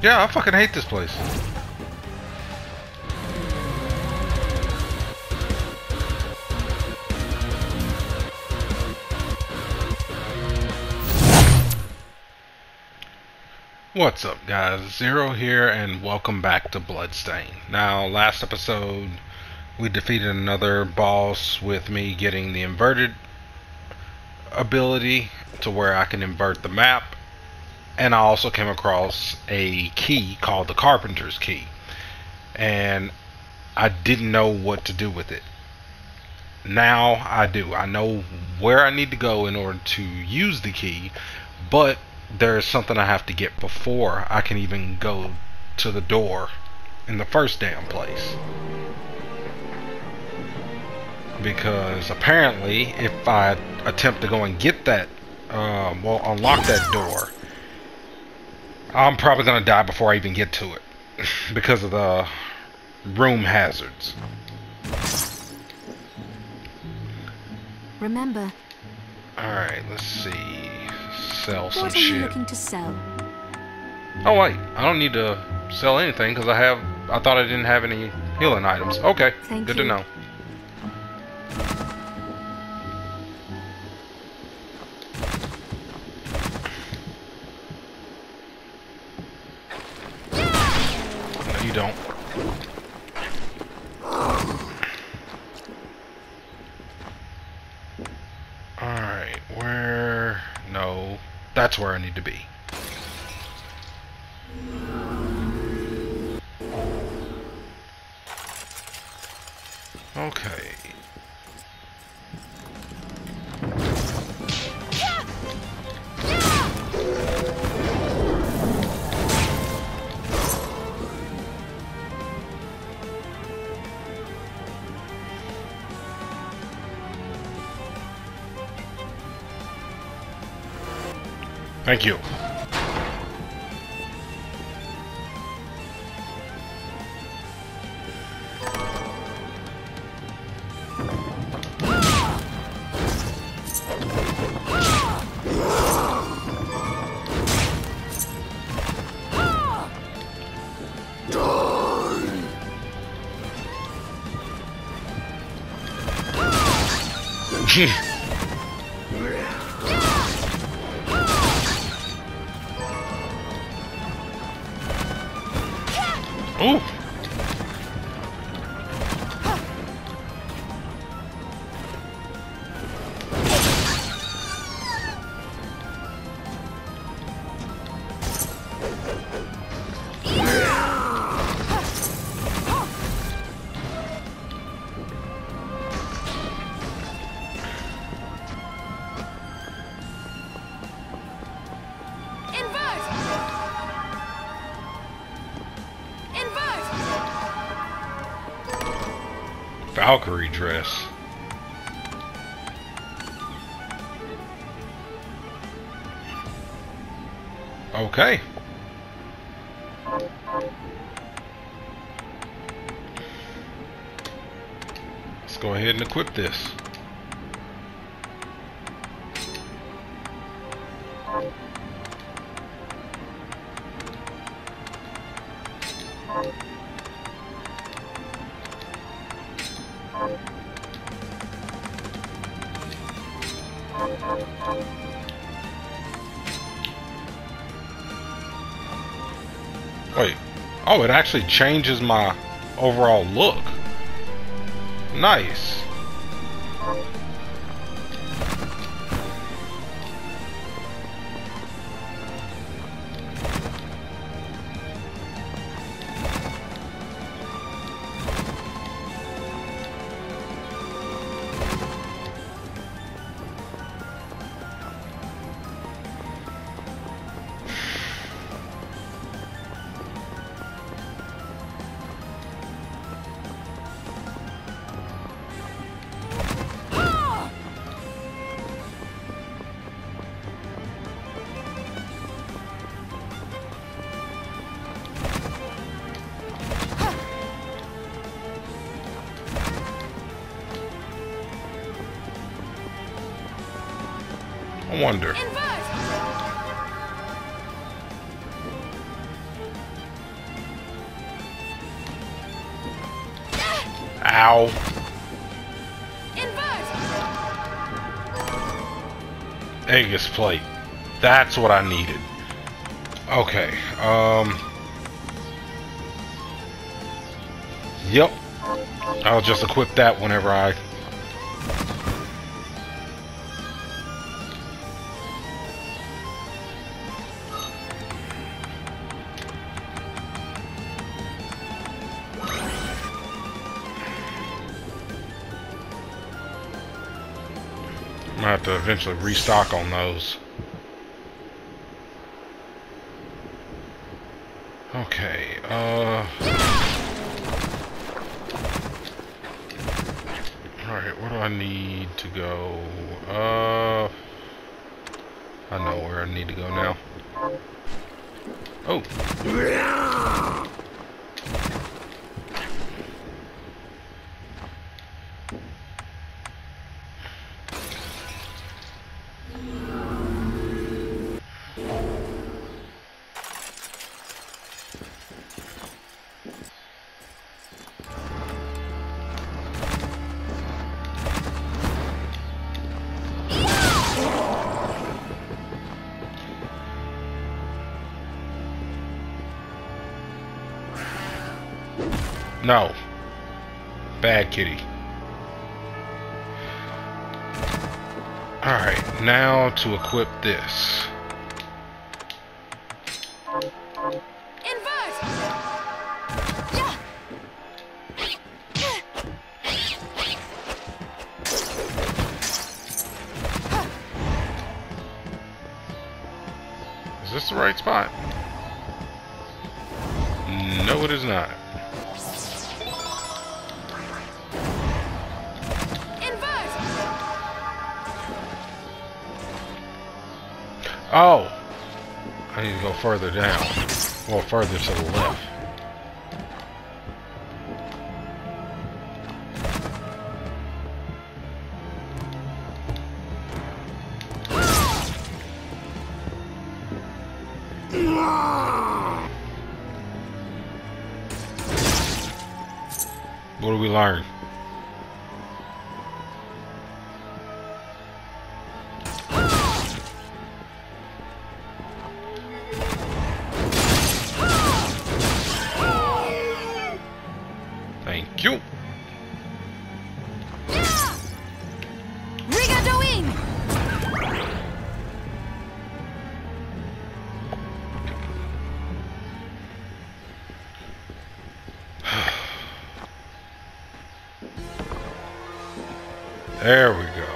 Yeah, I fucking hate this place. What's up guys, Zero here and welcome back to Bloodstain. Now last episode we defeated another boss with me getting the inverted ability to where I can invert the map and I also came across a key called the Carpenter's Key and I didn't know what to do with it. Now I do. I know where I need to go in order to use the key but there's something I have to get before I can even go to the door in the first damn place. Because apparently, if I attempt to go and get that, uh, well, unlock that door, I'm probably going to die before I even get to it. because of the room hazards. Remember. Alright, let's see sell some what are shit. you looking to sell? Oh wait, I don't need to sell anything because I have. I thought I didn't have any healing items. Okay, Thank good you. to know. Don't. Alright, where... No, that's where I need to be. Thank you. Ooh. Valkyrie dress. Okay. Let's go ahead and equip this. Wait. Oh, it actually changes my overall look. Nice. I wonder. Ow. Aegis plate. That's what I needed. Okay. Um. Yep. I'll just equip that whenever I eventually restock on those. Okay, uh... Alright, where do I need to go? Uh... I know where I need to go now. Oh! No. Bad kitty. Alright, now to equip this. Is this the right spot? No, it is not. Oh! I need to go further down. Well, further to the left. There we go.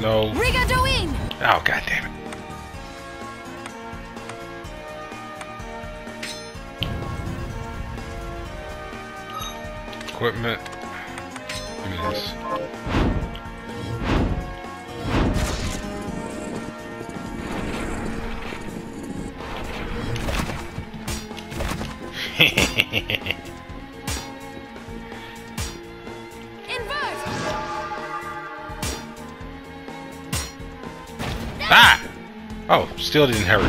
No. Riga Rigadoin. Oh, god damn it. Equipment. Still didn't hurt.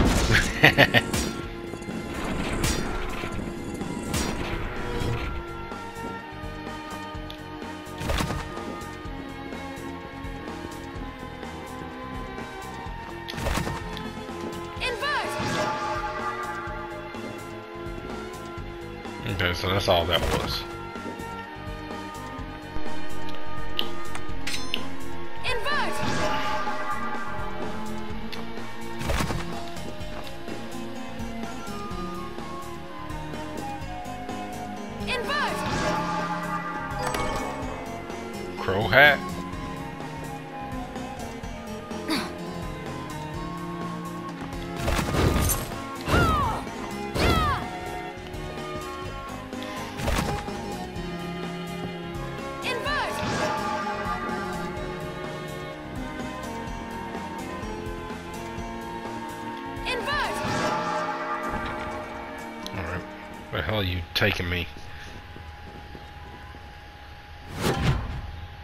Okay, so that's all that was.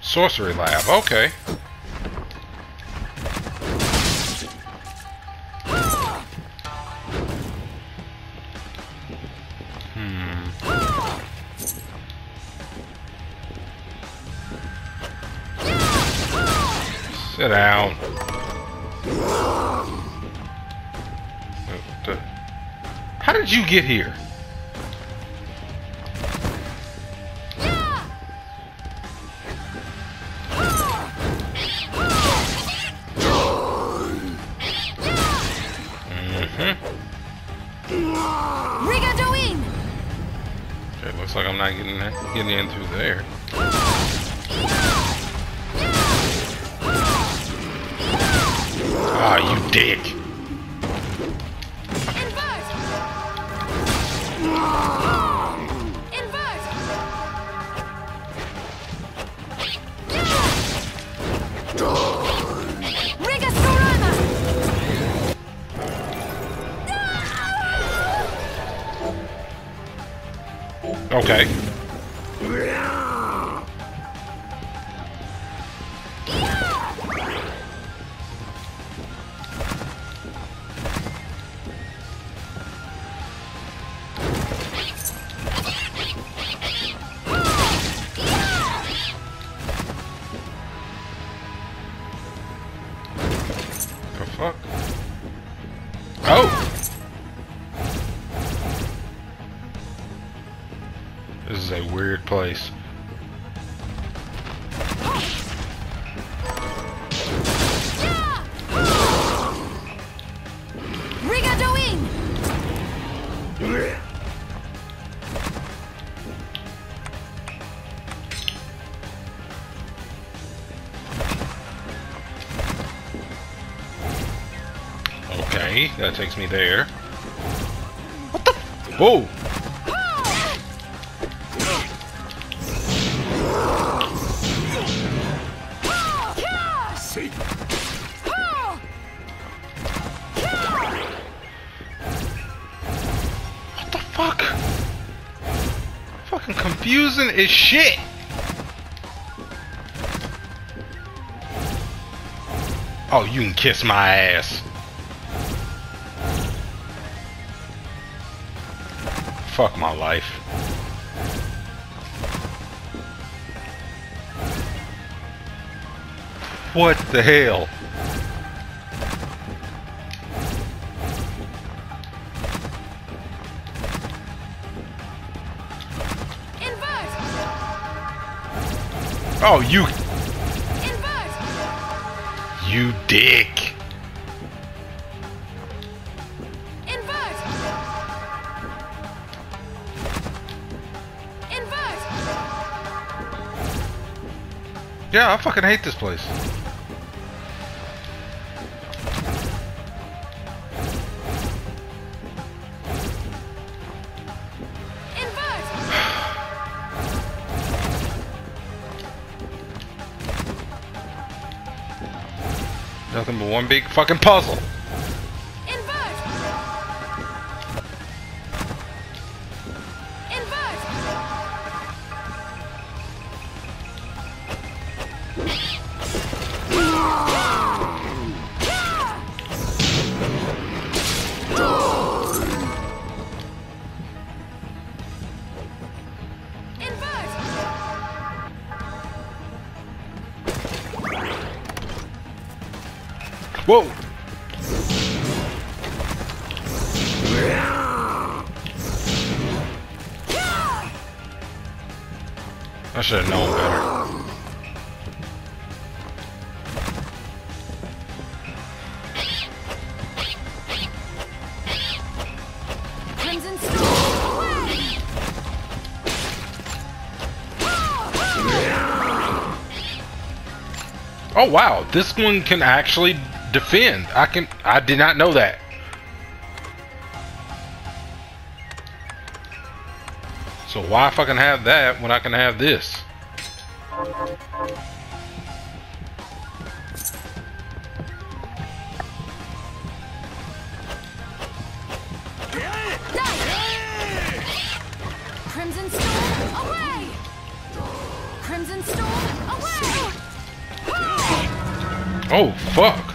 Sorcery Lab, okay. Hmm. Sit down. How did you get here? Okay. That takes me there. What the? Whoa! What the fuck? Fucking confusing as shit. Oh, you can kiss my ass. Fuck my life. What the hell? Invert! Oh, you, Invert! you dick. Yeah, I fucking hate this place. Nothing but one big fucking puzzle. Whoa! I should have known better. Oh wow, this one can actually defend. I can. I did not know that. So why fucking have that when I can have this? Crimson Storm, away! Crimson Storm, away! Oh fuck!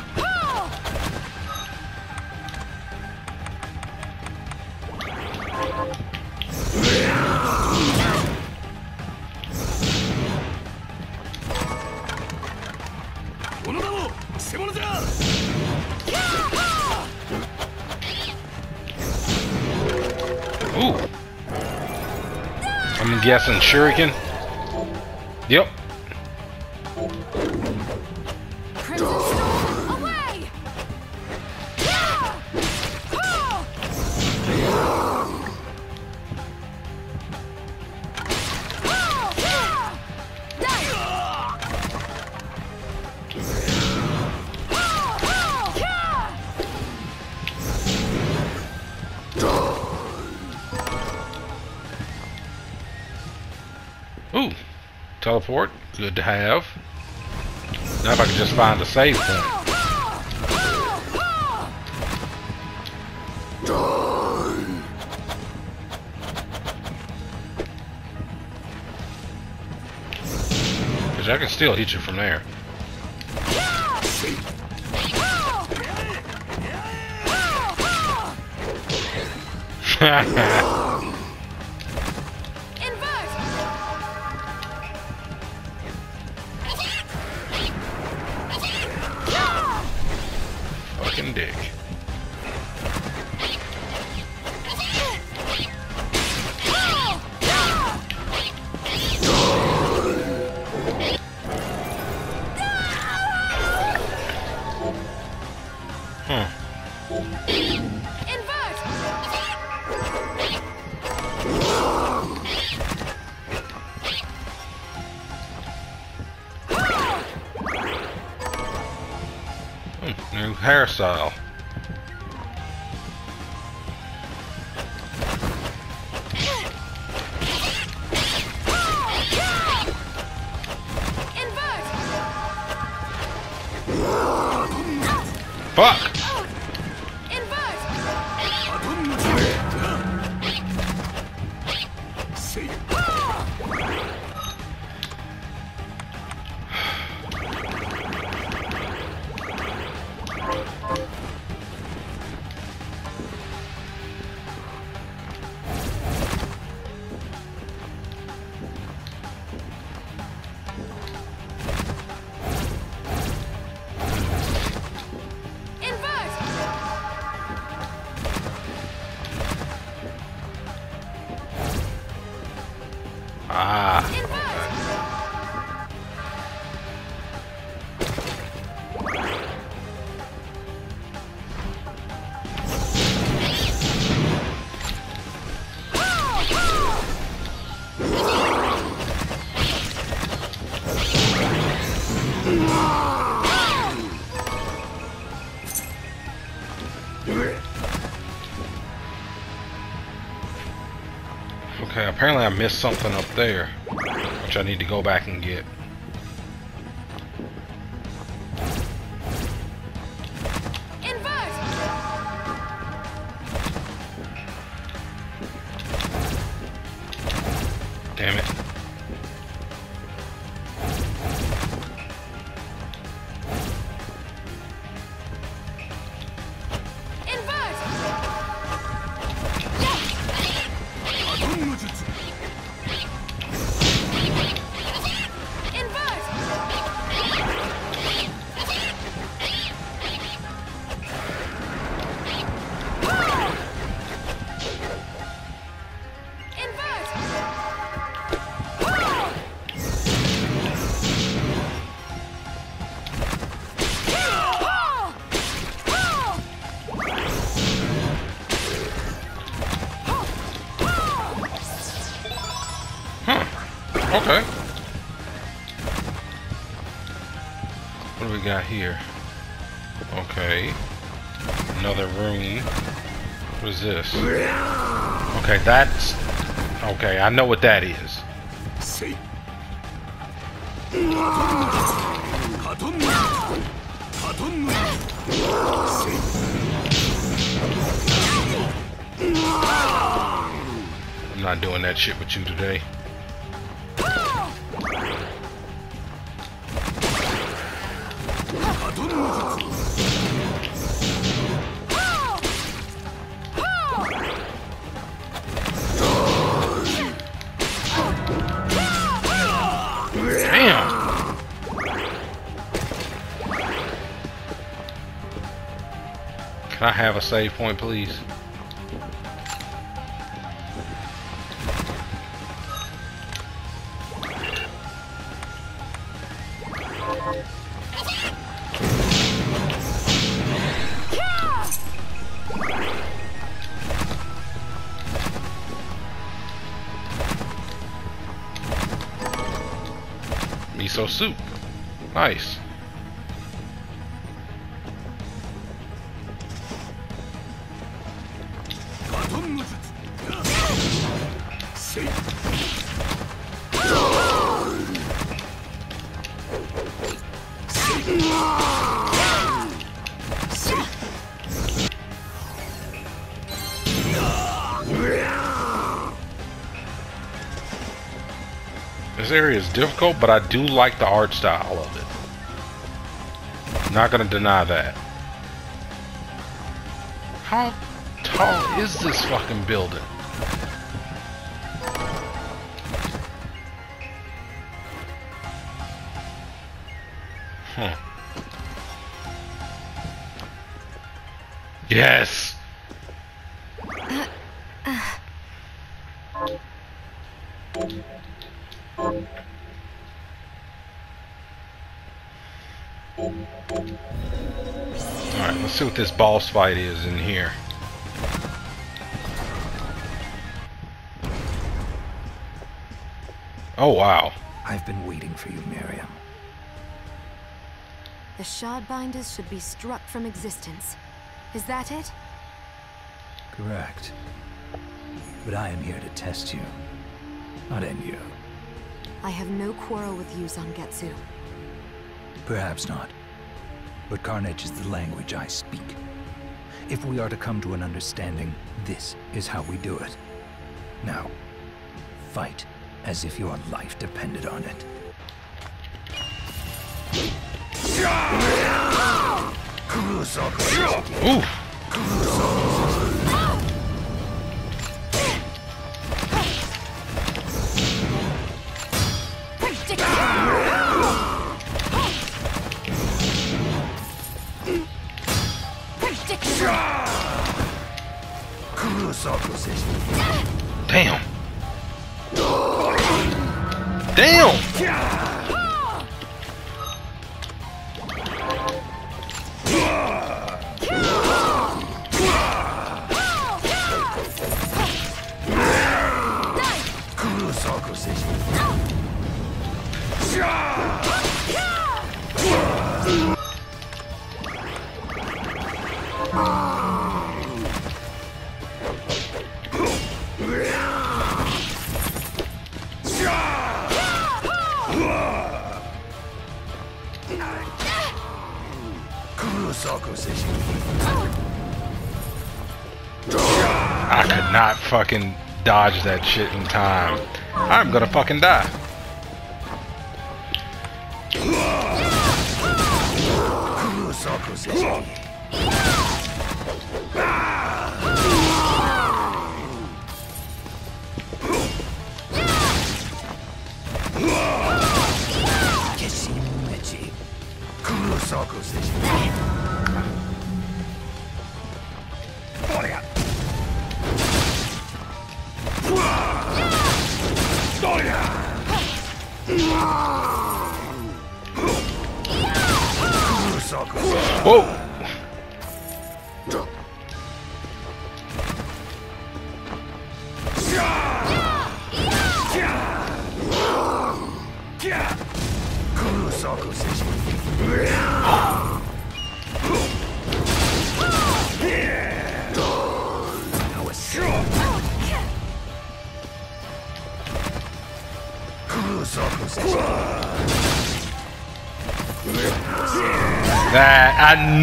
Guessing shuriken. Yep. Teleport. Good to have. Now if I could just find a save point. Because I can still hit you from there. Yeah! New hairstyle. Fuck! Missed something up there. Which I need to go back and get. here? Okay. Another room. What is this? Okay, that's... Okay, I know what that is. See? I'm not doing that shit with you today. I have a save point, please? Area is difficult, but I do like the art style of it. Not gonna deny that. How tall is this fucking building? Huh. Yes! Alright, let's see what this boss fight is in here. Oh wow. I've been waiting for you, Miriam. The Shardbinders should be struck from existence. Is that it? Correct. But I am here to test you, not end you. I have no quarrel with you, Zangetsu. Perhaps not. But carnage is the language I speak. If we are to come to an understanding, this is how we do it. Now, fight as if your life depended on it. Oof. Damn. I could not fucking dodge that shit in time. I'm gonna fucking die. Whoa! That I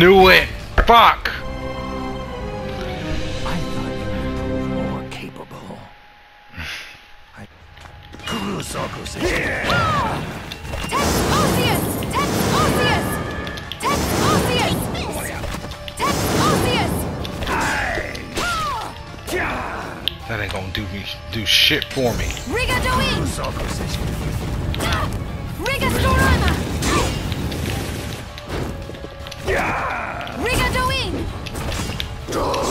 knew it. Fuck. I thought you were more capable. I... That ain't gonna do me do shit for me. Riga Doin! Riga Storana! Riga Destroy!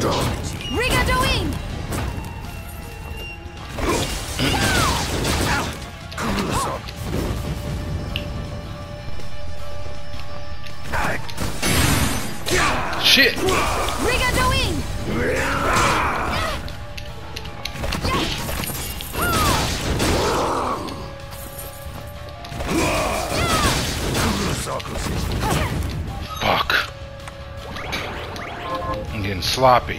die. Sloppy.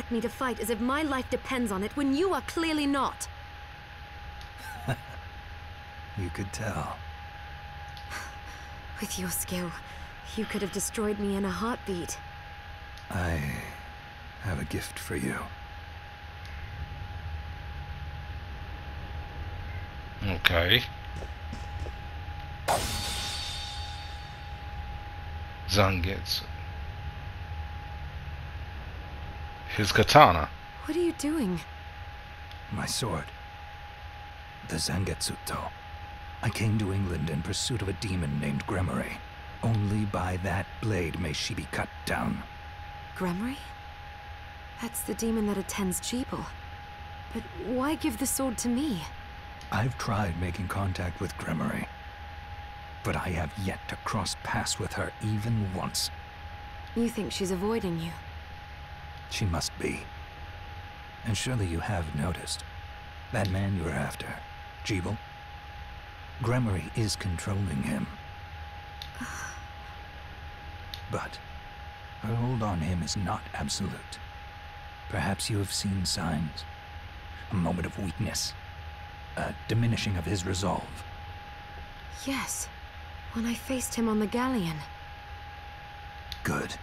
expect me to fight as if my life depends on it when you are clearly not? You could tell. With your skill, you could have destroyed me in a heartbeat. I have a gift for you. Okay. Zangetsu. His katana. What are you doing? My sword. The Zangetsuto. I came to England in pursuit of a demon named Gremory. Only by that blade may she be cut down. Gremory? That's the demon that attends Gebel. But why give the sword to me? I've tried making contact with Gremory, but I have yet to cross paths with her even once. You think she's avoiding you? She must be. And surely you have noticed. That man you're after, Gebel. Gremory is controlling him. But her hold on him is not absolute. Perhaps you have seen signs. A moment of weakness. A diminishing of his resolve. Yes. When I faced him on the galleon. Good.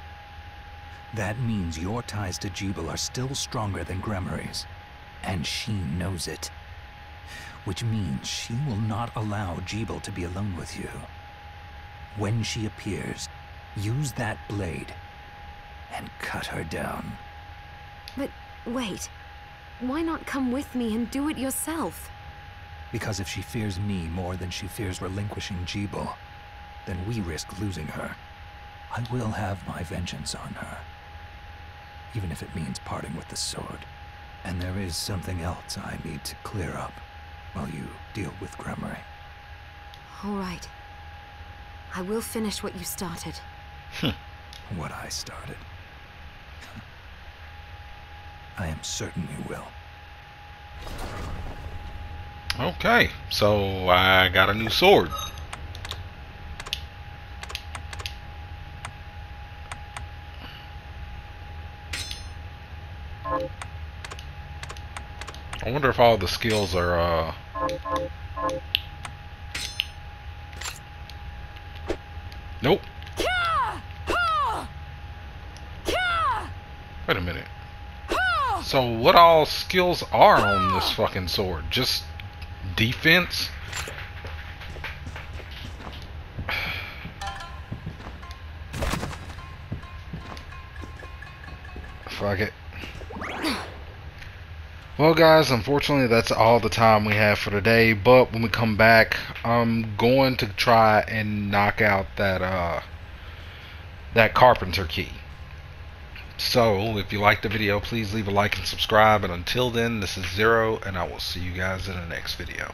That means your ties to Gebel are still stronger than Gremory's. And she knows it. Which means she will not allow Gebel to be alone with you. When she appears, use that blade and cut her down. But wait. Why not come with me and do it yourself? Because if she fears me more than she fears relinquishing Gebel, then we risk losing her. I will have my vengeance on her. Even if it means parting with the sword. And there is something else I need to clear up while you deal with Gremory. All right. I will finish what you started. What I started. I am certain you will. Okay, so I got a new sword. I wonder if all the skills are, uh... Nope. Wait a minute. So what all skills are on this fucking sword? Just defense? Fuck it. Well, guys, unfortunately, that's all the time we have for today. But when we come back, I'm going to try and knock out that uh, that carpenter key. So, if you liked the video, please leave a like and subscribe. And until then, this is Zero, and I will see you guys in the next video.